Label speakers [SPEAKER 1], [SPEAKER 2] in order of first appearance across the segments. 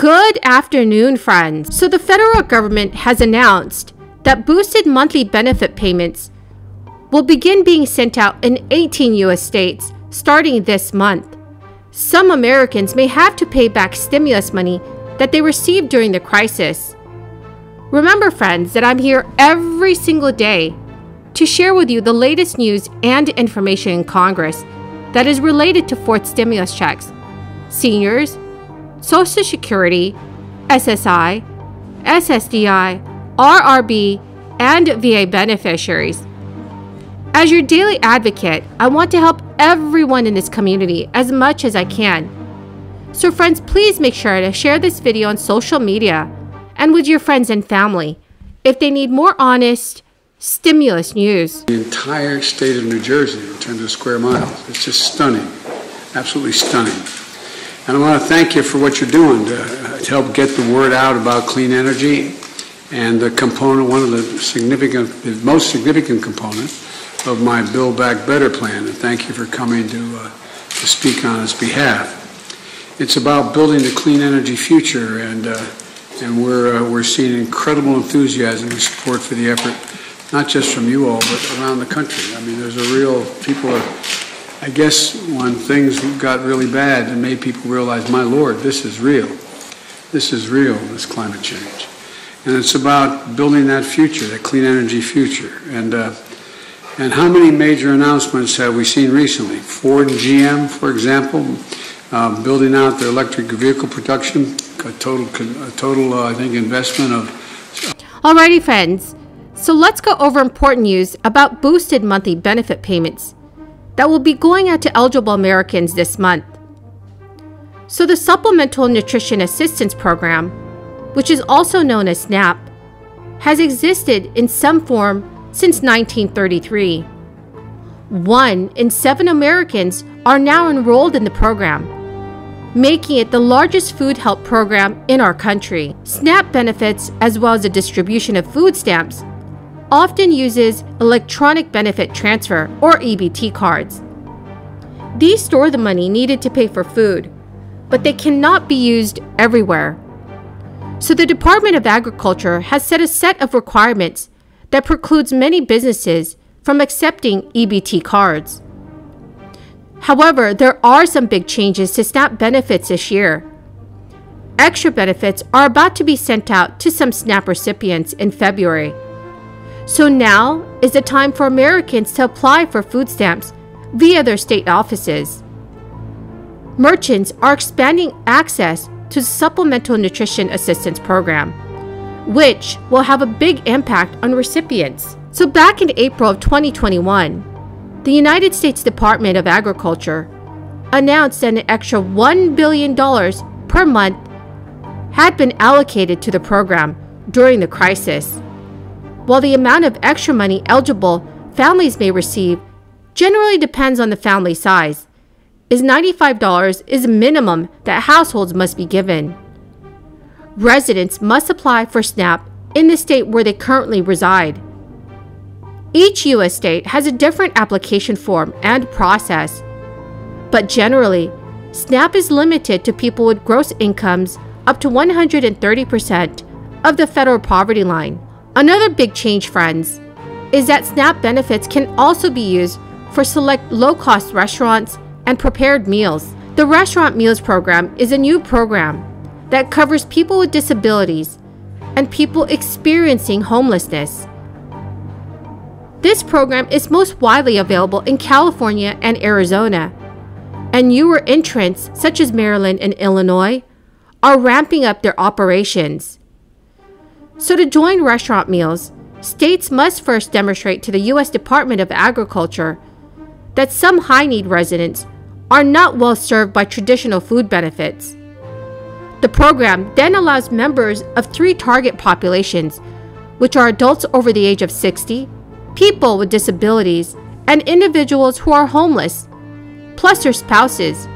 [SPEAKER 1] Good afternoon, friends. So, the federal government has announced that boosted monthly benefit payments will begin being sent out in 18 US states starting this month. Some Americans may have to pay back stimulus money that they received during the crisis. Remember, friends, that I'm here every single day to share with you the latest news and information in Congress that is related to fourth stimulus checks, seniors, Social Security, SSI, SSDI, RRB, and VA beneficiaries. As your daily advocate, I want to help everyone in this community as much as I can. So friends, please make sure to share this video on social media and with your friends and family if they need more honest stimulus news.
[SPEAKER 2] The entire state of New Jersey in terms of square miles. It's just stunning, absolutely stunning. And I want to thank you for what you're doing to, to help get the word out about clean energy and the component, one of the significant, the most significant component of my Build Back Better plan. And thank you for coming to, uh, to speak on its behalf. It's about building the clean energy future, and, uh, and we're, uh, we're seeing incredible enthusiasm and support for the effort, not just from you all, but around the country. I mean, there's a real, people are, I guess when things got really bad and made people realize, my Lord, this is real. This is real, this climate change. And it's about building that future, that clean energy future. And uh, and how many major announcements have we seen recently? Ford and GM, for example, uh, building out their electric vehicle production, a total, a total uh, I think, investment of.
[SPEAKER 1] Alrighty, friends. So let's go over important news about boosted monthly benefit payments that will be going out to eligible Americans this month. So the Supplemental Nutrition Assistance Program, which is also known as SNAP, has existed in some form since 1933. One in seven Americans are now enrolled in the program, making it the largest food help program in our country. SNAP benefits, as well as the distribution of food stamps, often uses electronic benefit transfer or EBT cards. These store the money needed to pay for food, but they cannot be used everywhere. So the Department of Agriculture has set a set of requirements that precludes many businesses from accepting EBT cards. However, there are some big changes to SNAP benefits this year. Extra benefits are about to be sent out to some SNAP recipients in February. So now is the time for Americans to apply for food stamps via their state offices. Merchants are expanding access to the Supplemental Nutrition Assistance Program which will have a big impact on recipients. So, back in April of 2021, the United States Department of Agriculture announced that an extra $1 billion per month had been allocated to the program during the crisis. While the amount of extra money eligible families may receive generally depends on the family size, is $95 is a minimum that households must be given residents must apply for SNAP in the state where they currently reside. Each U.S. state has a different application form and process, but generally, SNAP is limited to people with gross incomes up to 130% of the federal poverty line. Another big change, friends, is that SNAP benefits can also be used for select low cost restaurants and prepared meals. The Restaurant Meals Program is a new program that covers people with disabilities and people experiencing homelessness. This program is most widely available in California and Arizona, and newer entrants such as Maryland and Illinois are ramping up their operations. So, to join restaurant meals, states must first demonstrate to the U.S. Department of Agriculture that some high need residents are not well served by traditional food benefits. The program then allows members of three target populations, which are adults over the age of 60, people with disabilities, and individuals who are homeless, plus their spouses,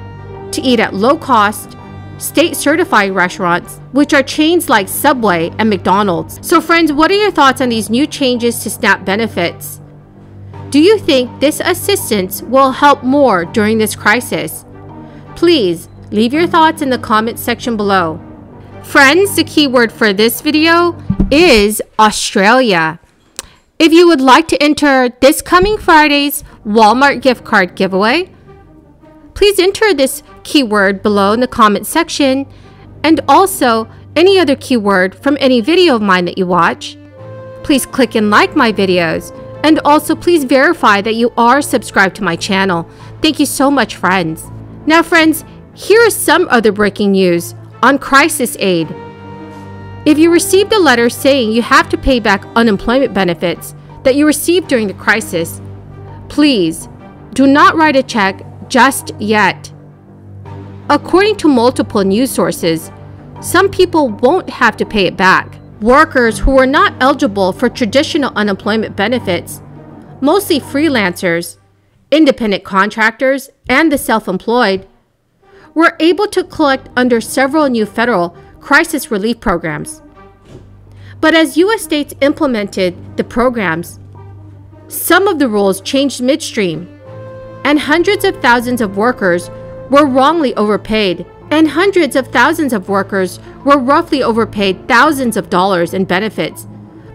[SPEAKER 1] to eat at low cost, state certified restaurants, which are chains like Subway and McDonald's. So, friends, what are your thoughts on these new changes to SNAP benefits? Do you think this assistance will help more during this crisis? Please Leave your thoughts in the comments section below. Friends, the keyword for this video is Australia. If you would like to enter this coming Friday's Walmart gift card giveaway, please enter this keyword below in the comment section and also any other keyword from any video of mine that you watch. Please click and like my videos and also please verify that you are subscribed to my channel. Thank you so much friends. Now friends, here is some other breaking news on crisis aid. If you received a letter saying you have to pay back unemployment benefits that you received during the crisis, please do not write a check just yet. According to multiple news sources, some people won't have to pay it back. Workers who were not eligible for traditional unemployment benefits, mostly freelancers, independent contractors, and the self employed, were able to collect under several new federal crisis relief programs. But as U.S. states implemented the programs, some of the rules changed midstream, and hundreds of thousands of workers were wrongly overpaid, and hundreds of thousands of workers were roughly overpaid thousands of dollars in benefits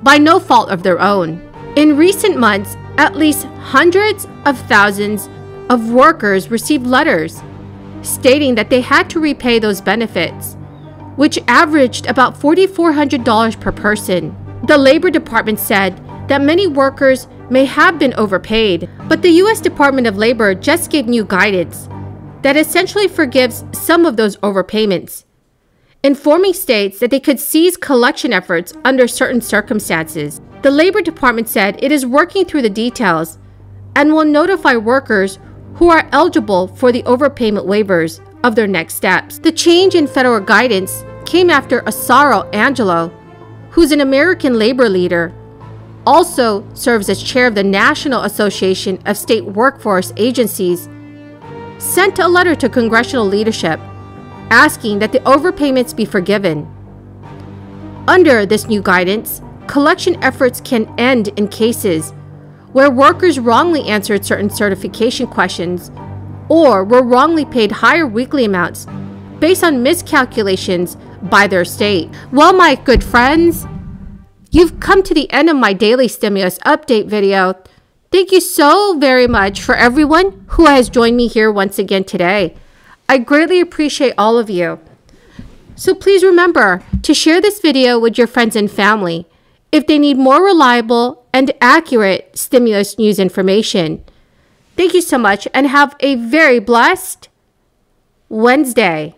[SPEAKER 1] by no fault of their own. In recent months, at least hundreds of thousands of workers received letters stating that they had to repay those benefits, which averaged about $4,400 per person. The Labor Department said that many workers may have been overpaid, but the U.S. Department of Labor just gave new guidance that essentially forgives some of those overpayments, informing states that they could cease collection efforts under certain circumstances. The Labor Department said it is working through the details and will notify workers who are eligible for the overpayment waivers of their next steps. The change in federal guidance came after Asaro Angelo, who's an American labor leader, also serves as chair of the National Association of State Workforce Agencies, sent a letter to congressional leadership asking that the overpayments be forgiven. Under this new guidance, collection efforts can end in cases where workers wrongly answered certain certification questions or were wrongly paid higher weekly amounts based on miscalculations by their state. Well, my good friends, you've come to the end of my daily stimulus update video. Thank you so very much for everyone who has joined me here once again today. I greatly appreciate all of you. So please remember to share this video with your friends and family if they need more reliable and accurate stimulus news information. Thank you so much and have a very blessed Wednesday.